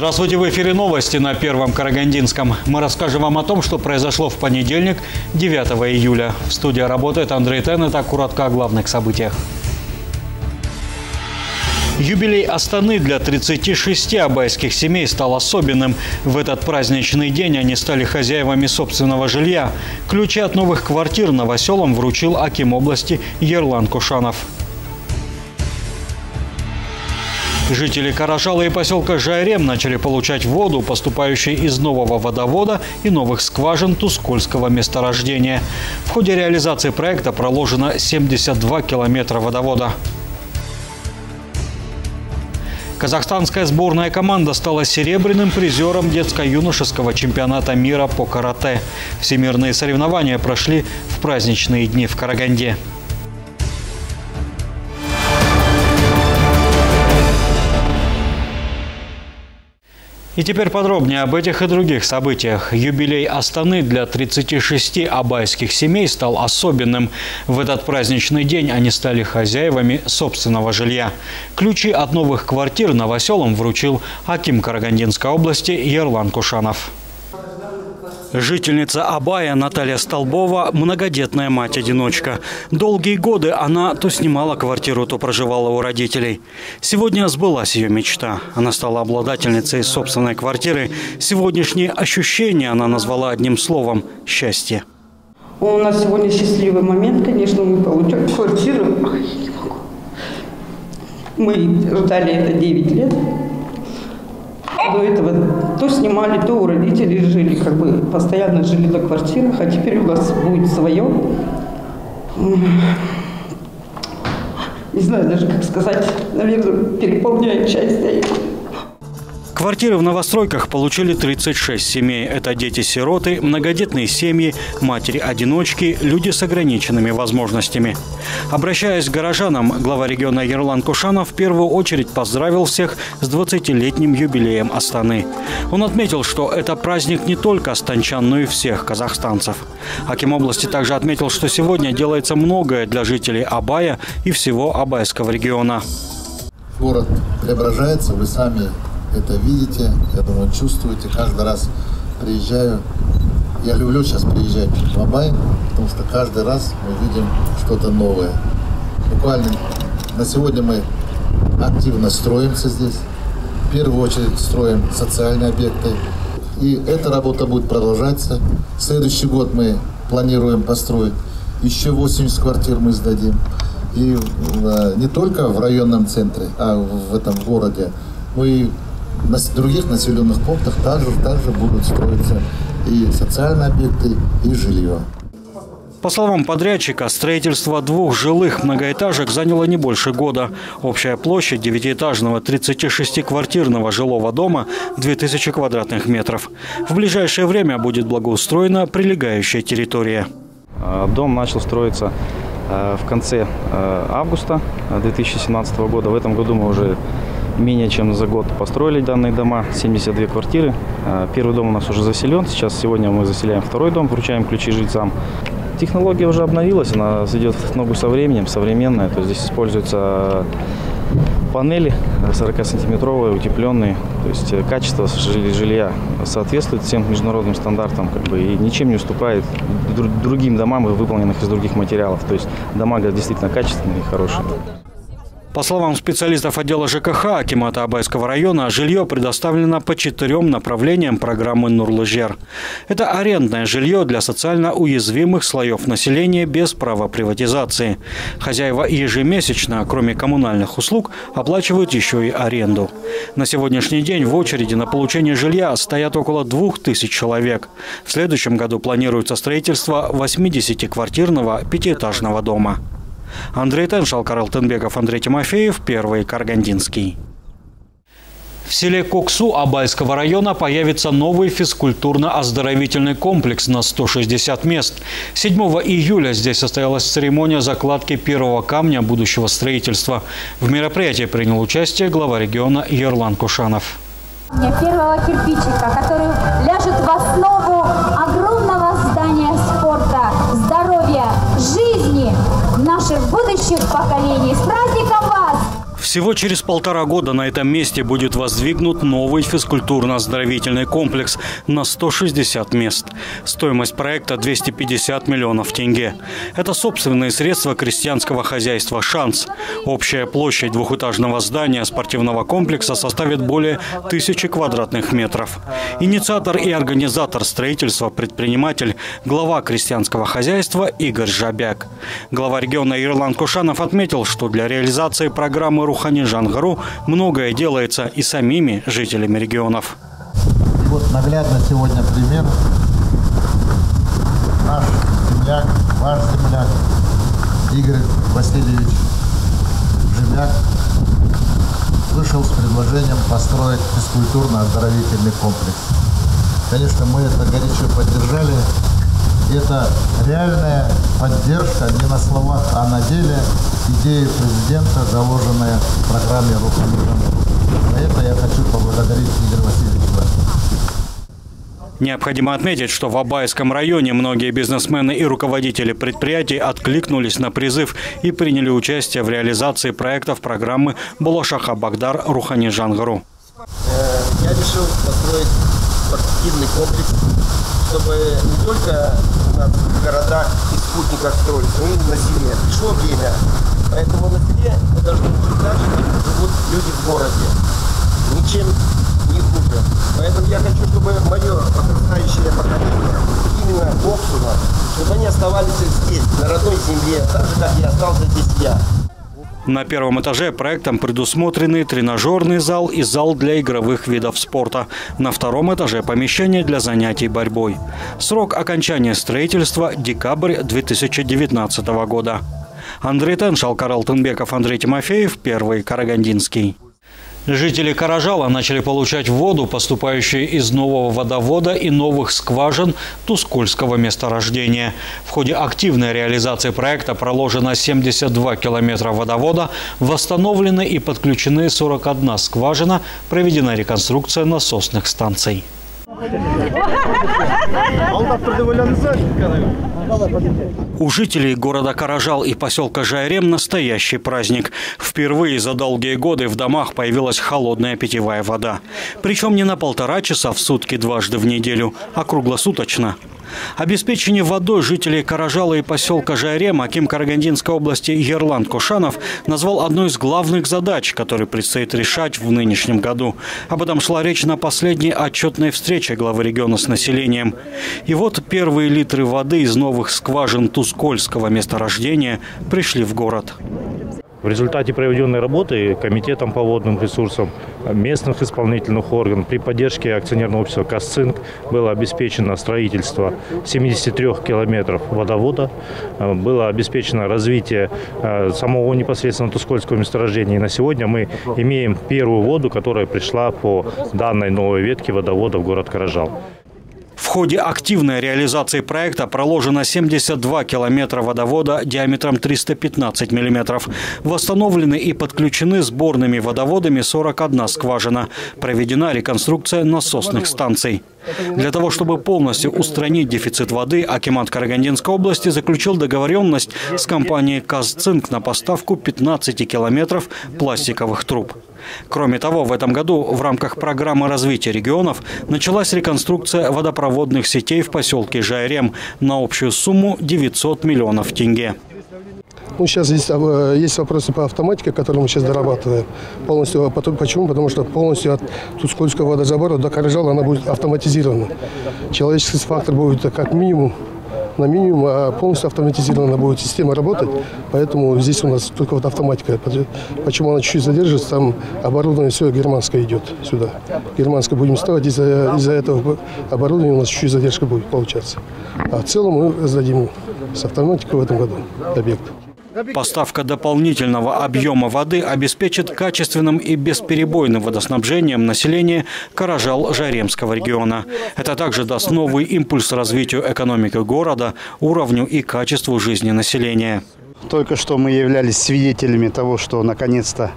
Здравствуйте, в эфире новости на Первом Карагандинском. Мы расскажем вам о том, что произошло в понедельник, 9 июля. В студии работает Андрей Тен. Это коротко о главных событиях. Юбилей Астаны для 36 абайских семей стал особенным. В этот праздничный день они стали хозяевами собственного жилья. Ключи от новых квартир новоселам вручил Аким области Ерлан Кушанов. Жители Каражала и поселка Жайрем начали получать воду, поступающую из нового водовода и новых скважин Тускольского месторождения. В ходе реализации проекта проложено 72 километра водовода. Казахстанская сборная команда стала серебряным призером детско-юношеского чемпионата мира по карате. Всемирные соревнования прошли в праздничные дни в Караганде. И теперь подробнее об этих и других событиях. Юбилей Астаны для 36 абайских семей стал особенным. В этот праздничный день они стали хозяевами собственного жилья. Ключи от новых квартир новоселам вручил Аким Карагандинской области Ерлан Кушанов. Жительница Абая Наталья Столбова – многодетная мать-одиночка. Долгие годы она то снимала квартиру, то проживала у родителей. Сегодня сбылась ее мечта. Она стала обладательницей собственной квартиры. Сегодняшние ощущения она назвала одним словом – счастье. У нас сегодня счастливый момент, конечно, мы получаем квартиру. Мы ждали это 9 лет до этого то снимали, то у родителей жили, как бы постоянно жили на квартирах, а теперь у нас будет свое. Не знаю даже, как сказать, наверное, переполняет счастье. Квартиры в новостройках получили 36 семей. Это дети-сироты, многодетные семьи, матери-одиночки, люди с ограниченными возможностями. Обращаясь к горожанам, глава региона Ерлан Кушанов в первую очередь поздравил всех с 20-летним юбилеем Астаны. Он отметил, что это праздник не только станчан, но и всех казахстанцев. Аким области также отметил, что сегодня делается многое для жителей Абая и всего Абайского региона. Город преображается, вы сами это видите, я думаю, чувствуете. Каждый раз приезжаю. Я люблю сейчас приезжать в Абай, потому что каждый раз мы видим что-то новое. Буквально на сегодня мы активно строимся здесь. В первую очередь строим социальные объекты. И эта работа будет продолжаться. В следующий год мы планируем построить еще 80 квартир мы сдадим. И э, не только в районном центре, а в этом городе. Мы на других населенных пунктах также, также будут строиться и социальные объекты, и жилье. По словам подрядчика, строительство двух жилых многоэтажек заняло не больше года. Общая площадь девятиэтажного 36-квартирного жилого дома – 2000 квадратных метров. В ближайшее время будет благоустроена прилегающая территория. А, дом начал строиться а, в конце а, августа 2017 года. В этом году мы уже менее чем за год построили данные дома, 72 квартиры. А, первый дом у нас уже заселен, сейчас сегодня мы заселяем второй дом, вручаем ключи жильцам. Технология уже обновилась, она идет в ногу со временем, современная. То есть здесь используются панели 40-сантиметровые, утепленные. То есть э, качество жилья соответствует всем международным стандартам как бы, и ничем не уступает другим домам, выполненных из других материалов. То есть дома действительно качественные и хорошие. По словам специалистов отдела ЖКХ Акимата Абайского района, жилье предоставлено по четырем направлениям программы «Нурлыжер». Это арендное жилье для социально уязвимых слоев населения без права приватизации. Хозяева ежемесячно, кроме коммунальных услуг, оплачивают еще и аренду. На сегодняшний день в очереди на получение жилья стоят около двух тысяч человек. В следующем году планируется строительство 80-квартирного пятиэтажного дома. Андрей Теншал, Карл Тенбеков, Андрей Тимофеев, Первый Каргандинский. В селе Коксу Абайского района появится новый физкультурно-оздоровительный комплекс на 160 мест. 7 июля здесь состоялась церемония закладки первого камня будущего строительства. В мероприятии принял участие глава региона Ерлан Кушанов. Первого кирпичика, который ляжет в основу наших будущих поколений. С праздником вас! Всего через полтора года на этом месте будет воздвигнут новый физкультурно-оздоровительный комплекс на 160 мест. Стоимость проекта 250 миллионов тенге. Это собственные средства крестьянского хозяйства «Шанс». Общая площадь двухэтажного здания спортивного комплекса составит более тысячи квадратных метров. Инициатор и организатор строительства, предприниматель, глава крестьянского хозяйства Игорь Жабяк. Глава региона Ирлан Кушанов отметил, что для реализации программы Рухани Жангару многое делается и самими жителями регионов. Вот наглядно сегодня пример. Наш земляк, ваш земляк, Игорь Васильевич Жемяк вышел с предложением построить физкультурно-оздоровительный комплекс. Конечно, мы это горячо поддержали. Это реальная поддержка не на словах, а на деле идеи президента, заложенные в программе «Рухани За это я хочу поблагодарить Игоря Васильевича. Необходимо отметить, что в Абайском районе многие бизнесмены и руководители предприятий откликнулись на призыв и приняли участие в реализации проектов программы Болошаха Багдар Рухани Жангару. Э, я решил построить спортивный комплекс, чтобы не только в городах и спутниках строить, но и на селе. Пришло время. Поэтому на селе мы должны жить так же, как живут люди в городе. Ничем не хуже. Поэтому я хочу, чтобы мое подрастающее поколение, именно Боксуна, чтобы они оставались здесь, на родной земле, так же, как и остался здесь я. На первом этаже проектом предусмотрены тренажерный зал и зал для игровых видов спорта. На втором этаже помещение для занятий борьбой. Срок окончания строительства – декабрь 2019 года. Андрей Теншал, Карал Тынбеков, Андрей Тимофеев, Первый Карагандинский. Жители Каражала начали получать воду, поступающую из нового водовода и новых скважин Тускульского месторождения. В ходе активной реализации проекта проложено 72 километра водовода, восстановлены и подключены 41 скважина, проведена реконструкция насосных станций. У жителей города Каражал и поселка Жайрем настоящий праздник. Впервые за долгие годы в домах появилась холодная питьевая вода. Причем не на полтора часа в сутки дважды в неделю, а круглосуточно. Обеспечение водой жителей Каражала и поселка Жайрем Аким Карагандинской области Ерлан Кушанов назвал одной из главных задач, которые предстоит решать в нынешнем году. Об этом шла речь на последней отчетной встрече главы региона с населением. И вот первые литры воды из новых скважин Тускольского месторождения пришли в город. В результате проведенной работы Комитетом по водным ресурсам местных исполнительных органов при поддержке акционерного общества «Касцинк» было обеспечено строительство 73 километров водовода, э, было обеспечено развитие э, самого непосредственно Тускольского месторождения. И на сегодня мы имеем первую воду, которая пришла по данной новой ветке водовода в город Каражал. В ходе активной реализации проекта проложено 72 километра водовода диаметром 315 миллиметров. Восстановлены и подключены сборными водоводами 41 скважина. Проведена реконструкция насосных станций. Для того, чтобы полностью устранить дефицит воды, Акимат Карагандинской области заключил договоренность с компанией «Казцинк» на поставку 15 километров пластиковых труб. Кроме того, в этом году в рамках программы развития регионов началась реконструкция водопроводных сетей в поселке Жайрем на общую сумму 900 миллионов тенге. Ну, сейчас есть, а, есть вопросы по автоматике, которые мы сейчас дорабатываем. Полностью, а почему? Потому что полностью от Тускольского водозабора до Каражала она будет автоматизирована. Человеческий фактор будет как минимум на минимум, а полностью автоматизирована будет система работать. Поэтому здесь у нас только вот автоматика. Почему она чуть-чуть задержится, там оборудование все германское идет сюда. Германское будем ставить, из-за из этого оборудования у нас чуть-чуть задержка будет получаться. А в целом мы сдадим с автоматикой в этом году объект. Поставка дополнительного объема воды обеспечит качественным и бесперебойным водоснабжением населения Каражал-Жаремского региона. Это также даст новый импульс развитию экономики города, уровню и качеству жизни населения. Только что мы являлись свидетелями того, что наконец-то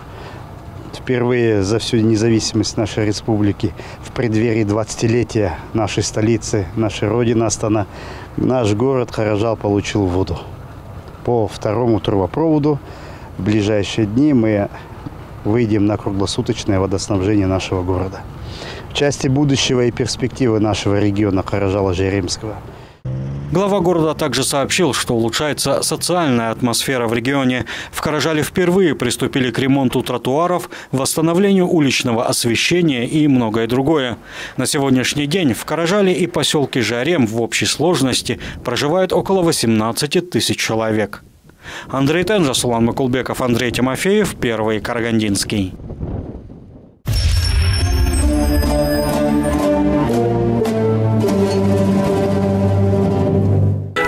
впервые за всю независимость нашей республики в преддверии 20-летия нашей столицы, нашей родины Астана, наш город Каражал получил воду по второму трубопроводу. В ближайшие дни мы выйдем на круглосуточное водоснабжение нашего города. В части будущего и перспективы нашего региона Каражала-Жеремского – Глава города также сообщил, что улучшается социальная атмосфера в регионе. В Каражале впервые приступили к ремонту тротуаров, восстановлению уличного освещения и многое другое. На сегодняшний день в Каражале и поселке Жарем в общей сложности проживает около 18 тысяч человек. Андрей Тенжа, Сулан Макулбеков, Андрей Тимофеев, Первый Карагандинский.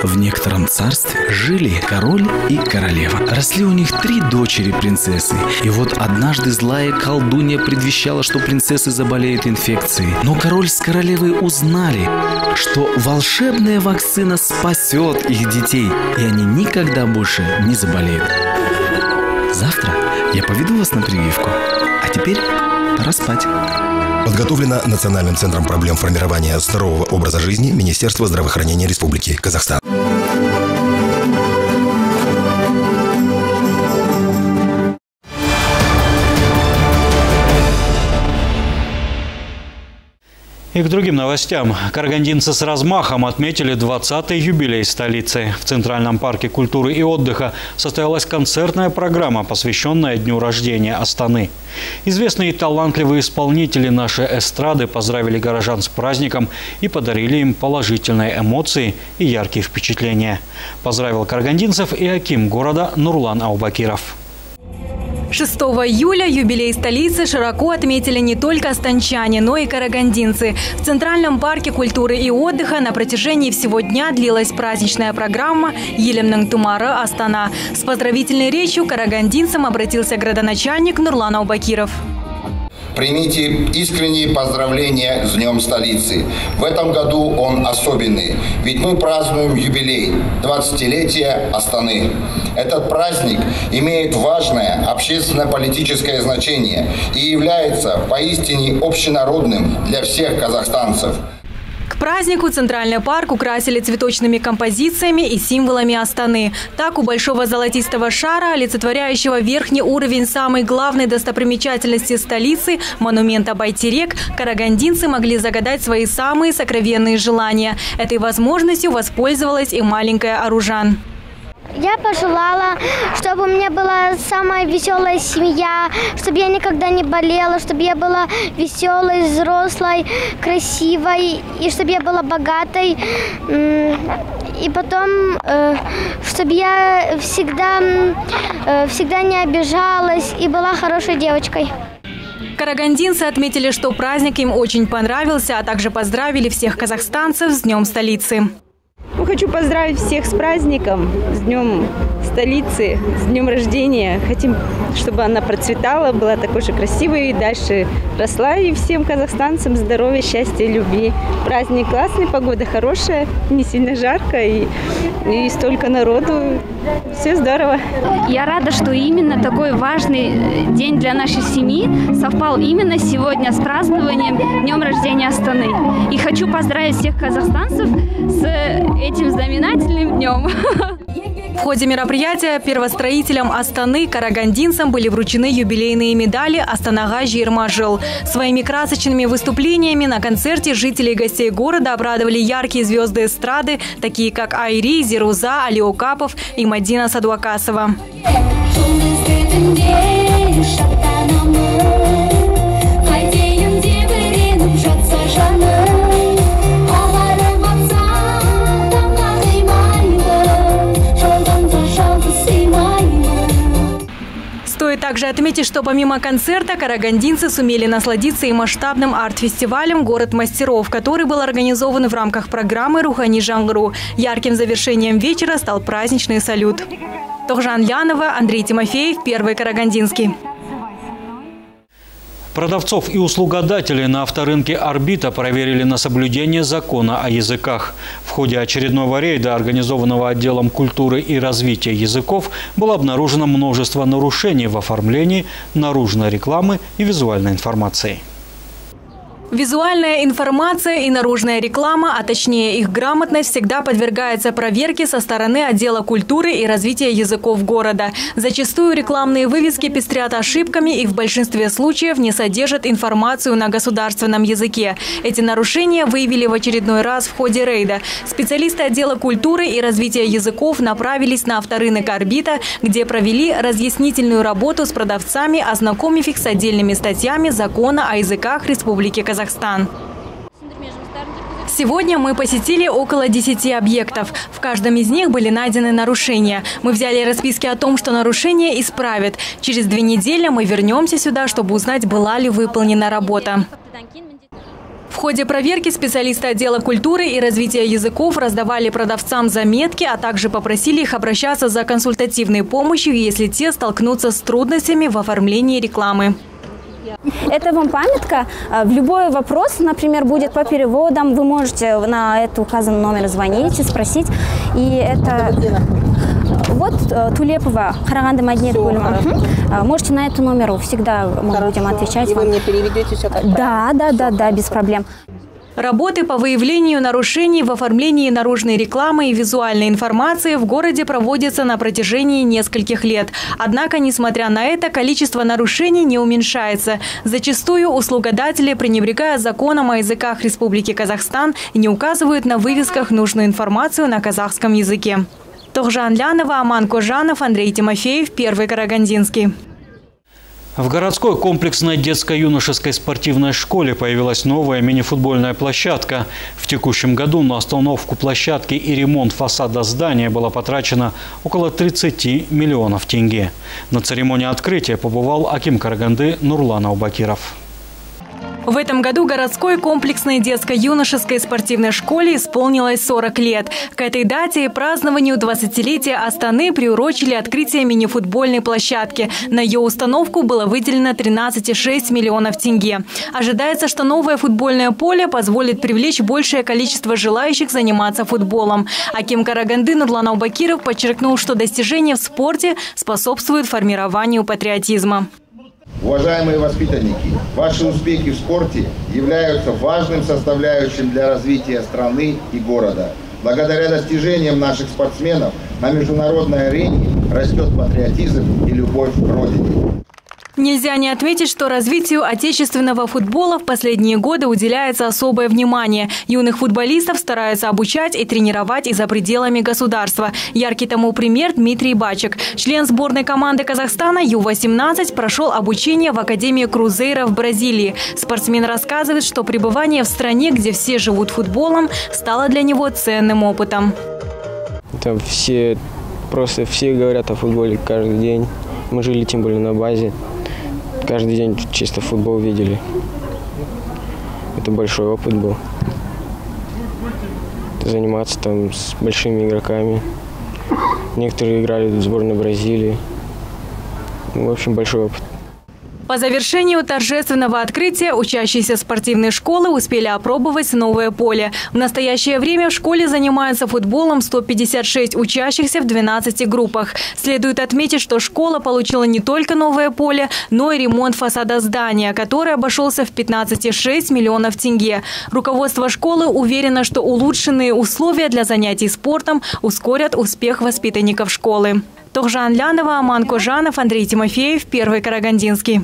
В некотором царстве жили король и королева. Росли у них три дочери принцессы. И вот однажды злая колдунья предвещала, что принцессы заболеют инфекцией. Но король с королевой узнали, что волшебная вакцина спасет их детей, и они никогда больше не заболеют. Завтра я поведу вас на прививку. А теперь пора спать. Подготовлено Национальным центром проблем формирования здорового образа жизни Министерства здравоохранения Республики Казахстан. И к другим новостям. Карагандинцы с размахом отметили 20-й юбилей столицы. В Центральном парке культуры и отдыха состоялась концертная программа, посвященная дню рождения Астаны. Известные и талантливые исполнители нашей эстрады поздравили горожан с праздником и подарили им положительные эмоции и яркие впечатления. Поздравил карагандинцев и Аким города Нурлан Аубакиров. 6 июля юбилей столицы широко отметили не только станчане, но и карагандинцы. В Центральном парке культуры и отдыха на протяжении всего дня длилась праздничная программа «Елемнің Тумара Астана». С поздравительной речью карагандинцам обратился градоначальник Нурлан Аубакиров. Примите искренние поздравления с Днем столицы. В этом году он особенный, ведь мы празднуем юбилей 20-летия Астаны. Этот праздник имеет важное общественно-политическое значение и является поистине общенародным для всех казахстанцев. Празднику Центральный парк украсили цветочными композициями и символами Астаны. Так, у большого золотистого шара, олицетворяющего верхний уровень самой главной достопримечательности столицы – монумента Байтерек, карагандинцы могли загадать свои самые сокровенные желания. Этой возможностью воспользовалась и маленькая Оружан. Я пожелала, чтобы у меня была самая веселая семья, чтобы я никогда не болела, чтобы я была веселой, взрослой, красивой, и чтобы я была богатой. И потом, э, чтобы я всегда, э, всегда не обижалась и была хорошей девочкой. Карагандинцы отметили, что праздник им очень понравился, а также поздравили всех казахстанцев с Днем столицы. Ну, хочу поздравить всех с праздником, с Днем столицы, с днем рождения. Хотим, чтобы она процветала, была такой же красивой и дальше росла. И всем казахстанцам здоровья, счастья, любви. Праздник классный, погода хорошая, не сильно жарко и, и столько народу. Все здорово. Я рада, что именно такой важный день для нашей семьи совпал именно сегодня с празднованием Днем рождения Астаны. И хочу поздравить всех казахстанцев с этим знаменательным днем. В ходе мероприятия первостроителям Астаны карагандинцам были вручены юбилейные медали «Астанага Жирмажил». Своими красочными выступлениями на концерте жители и гостей города обрадовали яркие звезды эстрады, такие как Айри, Зируза, Алиокапов и Мадина Садуакасова. Стоит также отметить, что помимо концерта карагандинцы сумели насладиться и масштабным арт-фестивалем «Город мастеров», который был организован в рамках программы «Рухани Жангру». Ярким завершением вечера стал праздничный салют. Тохжан Лянова, Андрей Тимофеев, Первый Карагандинский. Продавцов и услугодателей на авторынке «Орбита» проверили на соблюдение закона о языках. В ходе очередного рейда, организованного отделом культуры и развития языков, было обнаружено множество нарушений в оформлении наружной рекламы и визуальной информации. Визуальная информация и наружная реклама, а точнее их грамотность, всегда подвергается проверке со стороны отдела культуры и развития языков города. Зачастую рекламные вывески пестрят ошибками и в большинстве случаев не содержат информацию на государственном языке. Эти нарушения выявили в очередной раз в ходе рейда. Специалисты отдела культуры и развития языков направились на авторынок «Орбита», где провели разъяснительную работу с продавцами, ознакомив их с отдельными статьями закона о языках Республики Казахстан. Казахстан. Сегодня мы посетили около 10 объектов. В каждом из них были найдены нарушения. Мы взяли расписки о том, что нарушения исправят. Через две недели мы вернемся сюда, чтобы узнать, была ли выполнена работа. В ходе проверки специалисты отдела культуры и развития языков раздавали продавцам заметки, а также попросили их обращаться за консультативной помощью, если те столкнутся с трудностями в оформлении рекламы. Это вам памятка. А, в любой вопрос, например, будет по переводам, вы можете на этот указанный номер звонить и спросить. И это вот э, Тулепова, Хараганды Магнит а, Можете на эту номеру всегда мы будем отвечать. И вы мне переведете все как Да, да, да, да, без проблем. Работы по выявлению нарушений в оформлении наружной рекламы и визуальной информации в городе проводятся на протяжении нескольких лет. Однако, несмотря на это, количество нарушений не уменьшается. Зачастую услугодатели, пренебрегая законом о языках Республики Казахстан, не указывают на вывесках нужную информацию на казахском языке. Тохжан Лянова, Аман Кожанов, Андрей Тимофеев, Первый Карагандинский. В городской комплексной детско-юношеской спортивной школе появилась новая мини-футбольная площадка. В текущем году на остановку площадки и ремонт фасада здания было потрачено около 30 миллионов тенге. На церемонии открытия побывал Аким Караганды Нурлан Аубакиров. В этом году городской комплексной детско-юношеской спортивной школе исполнилось 40 лет. К этой дате и празднованию 20-летия Астаны приурочили открытие мини-футбольной площадки. На ее установку было выделено 13,6 миллионов тенге. Ожидается, что новое футбольное поле позволит привлечь большее количество желающих заниматься футболом. Аким Караганды Нурлан Аубакиров подчеркнул, что достижения в спорте способствуют формированию патриотизма. Уважаемые воспитанники, ваши успехи в спорте являются важным составляющим для развития страны и города. Благодаря достижениям наших спортсменов на международной арене растет патриотизм и любовь к Родине. Нельзя не отметить, что развитию отечественного футбола в последние годы уделяется особое внимание. Юных футболистов стараются обучать и тренировать и за пределами государства. Яркий тому пример Дмитрий Бачек. Член сборной команды Казахстана Ю-18 прошел обучение в Академии Крузейра в Бразилии. Спортсмен рассказывает, что пребывание в стране, где все живут футболом, стало для него ценным опытом. Там все, просто все говорят о футболе каждый день. Мы жили тем более на базе каждый день чисто футбол видели. Это большой опыт был. Заниматься там с большими игроками. Некоторые играли в сборной Бразилии. Ну, в общем, большой опыт. По завершению торжественного открытия учащиеся спортивной школы успели опробовать новое поле. В настоящее время в школе занимаются футболом 156 учащихся в 12 группах. Следует отметить, что школа получила не только новое поле, но и ремонт фасада здания, который обошелся в 15,6 миллионов тенге. Руководство школы уверено, что улучшенные условия для занятий спортом ускорят успех воспитанников школы. Тохжан Лянова, Аман Кожанов, Андрей Тимофеев, Первый Карагандинский.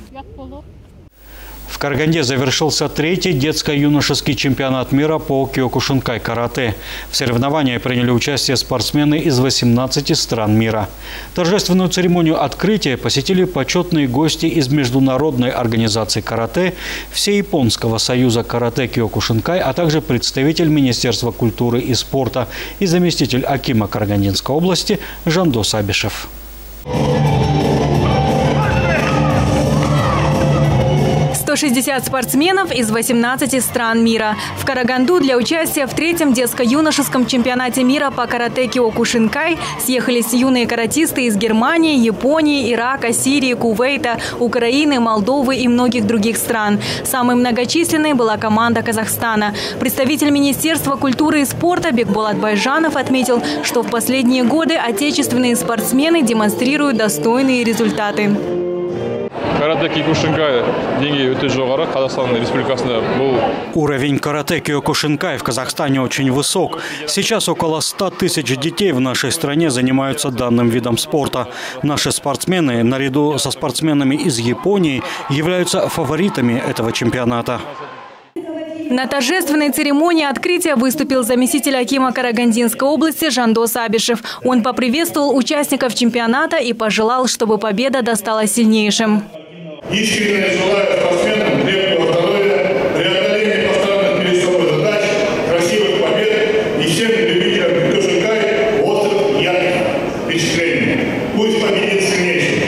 Караганде завершился третий детско-юношеский чемпионат мира по киокушинкай карате. В соревновании приняли участие спортсмены из 18 стран мира. Торжественную церемонию открытия посетили почетные гости из Международной организации карате, Всеяпонского союза карате киокушинкай, а также представитель Министерства культуры и спорта и заместитель Акима Карагандинской области Жандос Абишев. 160 спортсменов из 18 стран мира. В Караганду для участия в третьем детско-юношеском чемпионате мира по карате Киокушинкай съехались юные каратисты из Германии, Японии, Ирака, Сирии, Кувейта, Украины, Молдовы и многих других стран. Самой многочисленной была команда Казахстана. Представитель Министерства культуры и спорта Бекболат Байжанов отметил, что в последние годы отечественные спортсмены демонстрируют достойные результаты. Каратэ кикушинкай деңгейі өте жоғары қазақстан республикасында бұл Уровень карате киокушинкай в Казахстане очень высок. Сейчас около 100 тысяч детей в нашей стране занимаются данным видом спорта. Наши спортсмены, наряду со спортсменами из Японии, являются фаворитами этого чемпионата. На торжественной церемонии открытия выступил заместитель Акима Карагандинской области Жандос Абишев. Он поприветствовал участников чемпионата и пожелал, чтобы победа досталась сильнейшим. Искренне желаю спортсменам крепкого здоровья, преодоления поставленных перед собой задач, красивых побед и всем любителям Кушинкай острых, ярких впечатлений. Пусть победит сильнейший.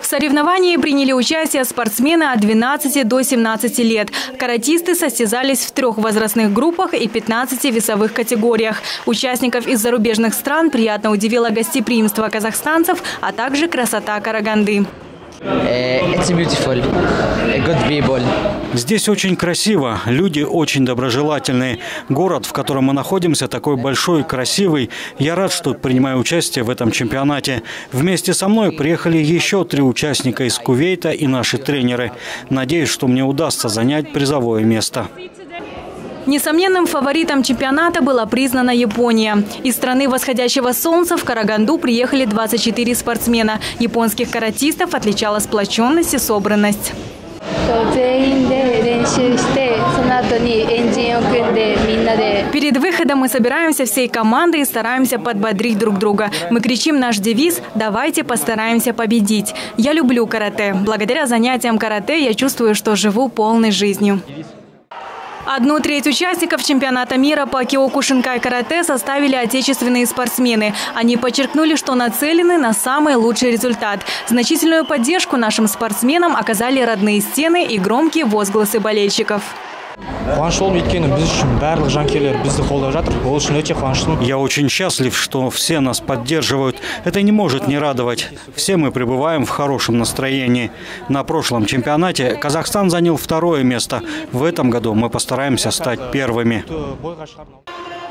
В соревновании приняли участие спортсмены от 12 до 17 лет. Каратисты состязались в трех возрастных группах и 15 весовых категориях. Участников из зарубежных стран приятно удивило гостеприимство казахстанцев, а также красота Караганды. It's beautiful, good people. Здесь очень красиво, люди очень доброжелательные. Город, в котором мы находимся, такой большой, красивый. Я рад, что принимаю участие в этом чемпионате. Вместе со мной приехали еще три участника из Кувейта и наши тренеры. Надеюсь, что мне удастся занять призовое место. Несомненным фаворитом чемпионата была признана Япония. Из страны восходящего солнца в Караганду приехали 24 спортсмена. Японских каратистов отличала сплоченность и собранность. Перед выходом мы собираемся всей командой и стараемся подбодрить друг друга. Мы кричим наш девиз «Давайте постараемся победить». Я люблю карате. Благодаря занятиям карате я чувствую, что живу полной жизнью. Одну треть участников чемпионата мира по киокушинкай карате составили отечественные спортсмены. Они подчеркнули, что нацелены на самый лучший результат. Значительную поддержку нашим спортсменам оказали родные стены и громкие возгласы болельщиков. Я очень счастлив, что все нас поддерживают. Это не может не радовать. Все мы пребываем в хорошем настроении. На прошлом чемпионате Казахстан занял второе место. В этом году мы постараемся стать первыми.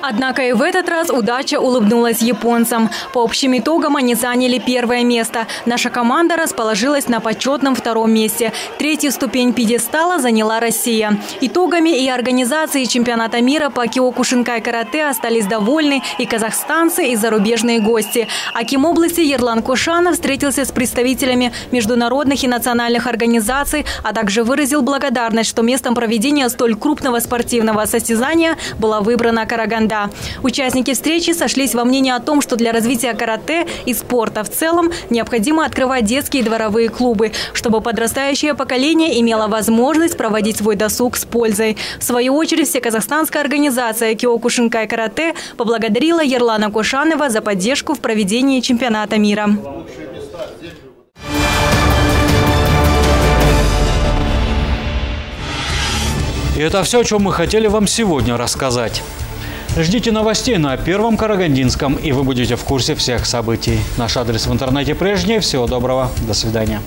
Однако и в этот раз удача улыбнулась японцам. По общим итогам они заняли первое место. Наша команда расположилась на почетном втором месте. Третью ступень пьедестала заняла Россия. Итогами и организацией чемпионата мира по киокушинкай карате остались довольны и казахстанцы, и зарубежные гости. Аким области Ерлан Кушанов встретился с представителями международных и национальных организаций, а также выразил благодарность, что местом проведения столь крупного спортивного состязания была выбрана Караганда. Участники встречи сошлись во мнении о том, что для развития карате и спорта в целом необходимо открывать детские дворовые клубы, чтобы подрастающее поколение имело возможность проводить свой досуг с пользой. В свою очередь, всеказахстанская организация Киокушинкай карате поблагодарила Ерлана Кушанова за поддержку в проведении чемпионата мира. И это все, о чем мы хотели вам сегодня рассказать. Ждите новостей на Первом Карагандинском, и вы будете в курсе всех событий. Наш адрес в интернете прежний. Всего доброго. До свидания.